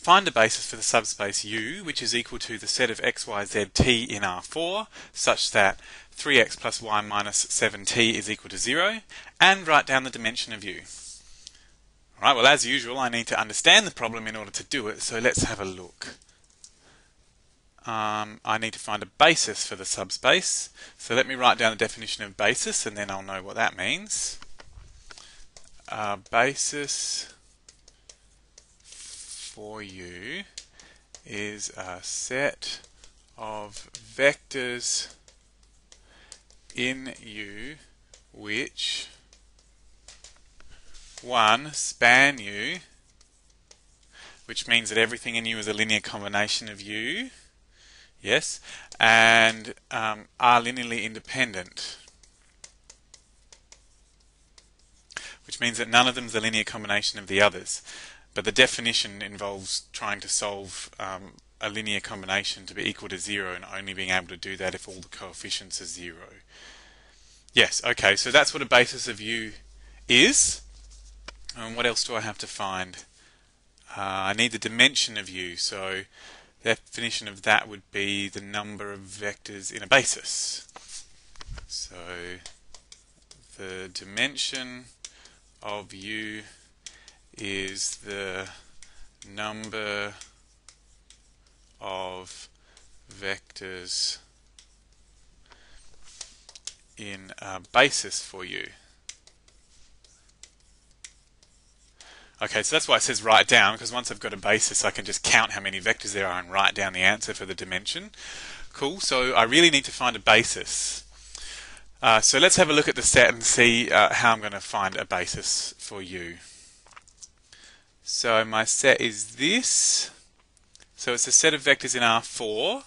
find a basis for the subspace U which is equal to the set of x, y, z, t in R4 such that 3x plus y minus 7t is equal to 0 and write down the dimension of U. Alright, well as usual I need to understand the problem in order to do it so let's have a look. Um, I need to find a basis for the subspace so let me write down the definition of basis and then I'll know what that means. Uh, basis for U is a set of vectors in U which one span U which means that everything in U is a linear combination of U yes and um, are linearly independent which means that none of them is a linear combination of the others but the definition involves trying to solve um, a linear combination to be equal to zero and only being able to do that if all the coefficients are zero. Yes, okay, so that's what a basis of U is. And what else do I have to find? Uh, I need the dimension of U, so the definition of that would be the number of vectors in a basis. So the dimension of U is the number of vectors in a basis for U. Okay, so that's why it says write down, because once I've got a basis, I can just count how many vectors there are and write down the answer for the dimension. Cool, so I really need to find a basis. Uh, so let's have a look at the set and see uh, how I'm going to find a basis for U. So my set is this. So it's a set of vectors in R4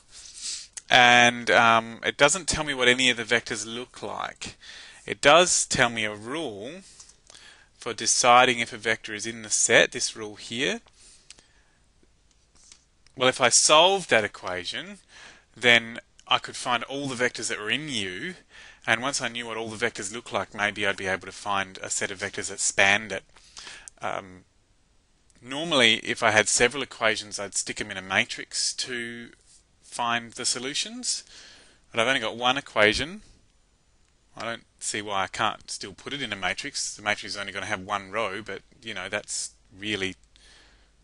and um, it doesn't tell me what any of the vectors look like. It does tell me a rule for deciding if a vector is in the set, this rule here. Well, if I solved that equation, then I could find all the vectors that were in U, and once I knew what all the vectors look like, maybe I'd be able to find a set of vectors that spanned it. Um, normally, if I had several equations, I'd stick them in a matrix to find the solutions. But I've only got one equation. I don't see why I can't still put it in a matrix. The matrix is only going to have one row, but you know that's really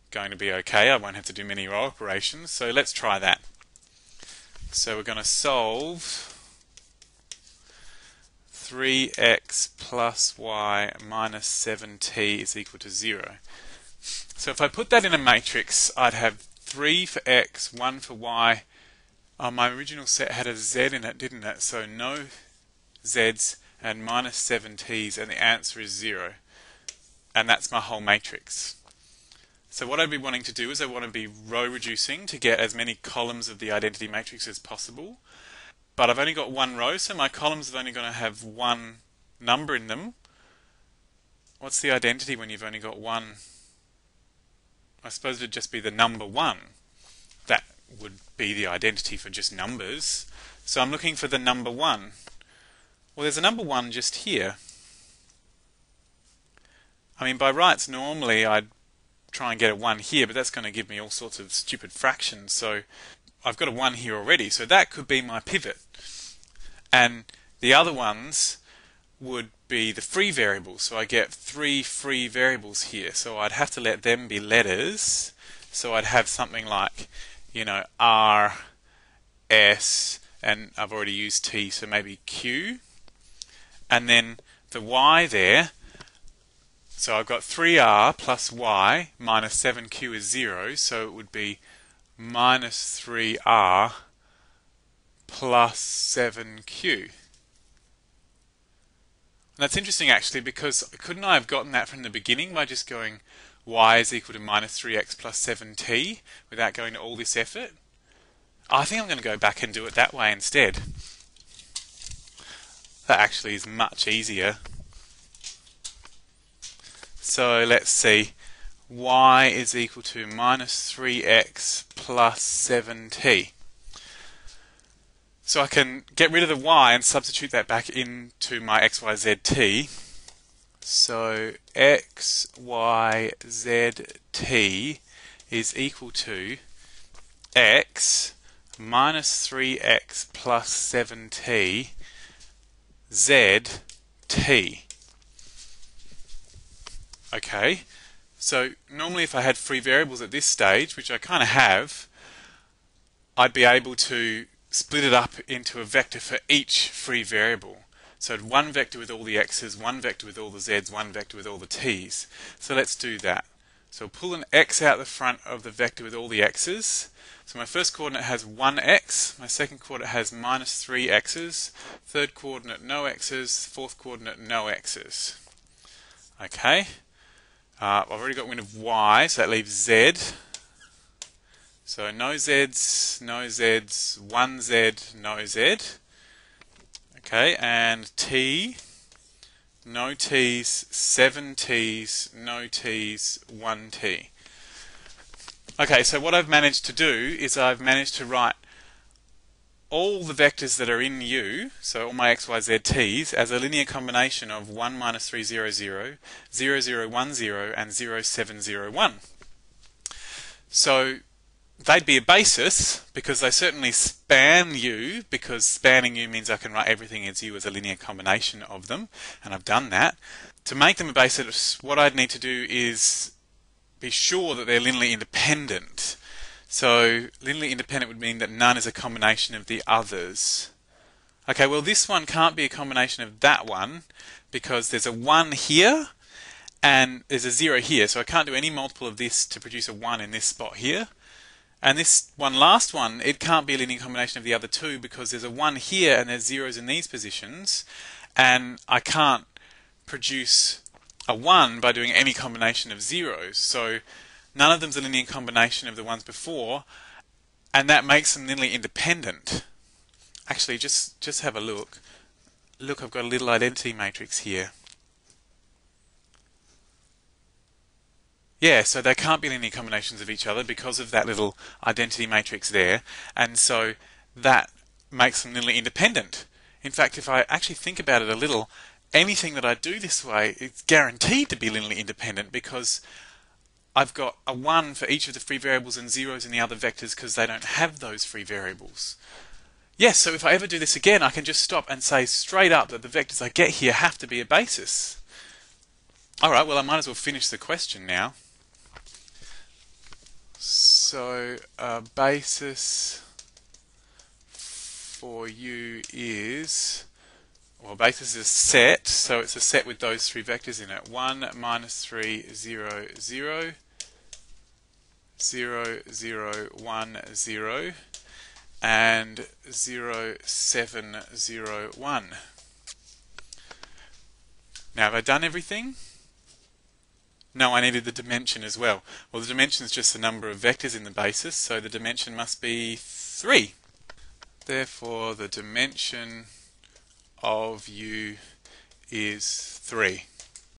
going to be okay. I won't have to do many row operations. So let's try that. So we're going to solve 3x plus y minus 7t is equal to 0. So if I put that in a matrix, I'd have 3 for x, 1 for y. Uh, my original set had a z in it, didn't it? So no z's and minus 7 t's, and the answer is 0. And that's my whole matrix. So what I'd be wanting to do is I want to be row reducing to get as many columns of the identity matrix as possible. But I've only got one row, so my columns are only going to have one number in them. What's the identity when you've only got one I suppose it'd just be the number one. That would be the identity for just numbers. So I'm looking for the number one. Well, there's a number one just here. I mean, by rights, normally I'd try and get a 1 here, but that's going to give me all sorts of stupid fractions. So I've got a 1 here already, so that could be my pivot. And the other ones would be the free variables. So I get three free variables here. So I'd have to let them be letters. So I'd have something like, you know, R, S, and I've already used T, so maybe Q. And then the Y there, so I've got 3R plus Y minus 7Q is 0, so it would be minus 3R plus 7Q. And that's interesting actually because couldn't I have gotten that from the beginning by just going y is equal to minus 3x plus 7t without going to all this effort? I think I'm going to go back and do it that way instead. That actually is much easier. So let's see. y is equal to minus 3x plus 7t. So I can get rid of the y and substitute that back into my x, y, z, t. So x, y, z, t is equal to x minus 3x plus 7t z t. Okay, so normally if I had free variables at this stage, which I kind of have, I'd be able to split it up into a vector for each free variable. So one vector with all the x's, one vector with all the z's, one vector with all the t's. So let's do that. So pull an x out the front of the vector with all the x's. So my first coordinate has 1x, my second coordinate has minus 3x's, third coordinate no x's, fourth coordinate no x's. Okay, uh, I've already got rid of y, so that leaves z. So no z's, no z's, one z, no z. Okay, and t, no t's, seven t's, no t's, one t. Okay, so what I've managed to do is I've managed to write all the vectors that are in U, so all my x, y, z, t's, as a linear combination of 1 minus 3, 0, 0, 0, 0, 1, 0, and 0, 7, 0, 1. So they'd be a basis because they certainly span U, because spanning U means I can write everything as U as a linear combination of them, and I've done that. To make them a basis, what I'd need to do is be sure that they're linearly independent. So linearly independent would mean that none is a combination of the others. Okay, well this one can't be a combination of that one because there's a 1 here and there's a 0 here. So I can't do any multiple of this to produce a 1 in this spot here. And this one last one, it can't be a linear combination of the other two because there's a 1 here and there's zeros in these positions. And I can't produce a 1 by doing any combination of zeros. So none of them's a linear combination of the ones before, and that makes them linearly independent. Actually, just, just have a look. Look, I've got a little identity matrix here. Yeah, so they can't be linear combinations of each other because of that little identity matrix there, and so that makes them linearly independent. In fact, if I actually think about it a little, anything that I do this way is guaranteed to be linearly independent because I've got a 1 for each of the free variables and zeros in the other vectors because they don't have those free variables. Yes, so if I ever do this again, I can just stop and say straight up that the vectors I get here have to be a basis. Alright, well I might as well finish the question now. So, a basis for U is well, basis is set, so it's a set with those three vectors in it. 1, minus 3, 0, 0, 0, 0, 1, 0, and 0, 7, 0, 1. Now, have I done everything? No, I needed the dimension as well. Well, the dimension is just the number of vectors in the basis, so the dimension must be 3. Therefore, the dimension of u is 3.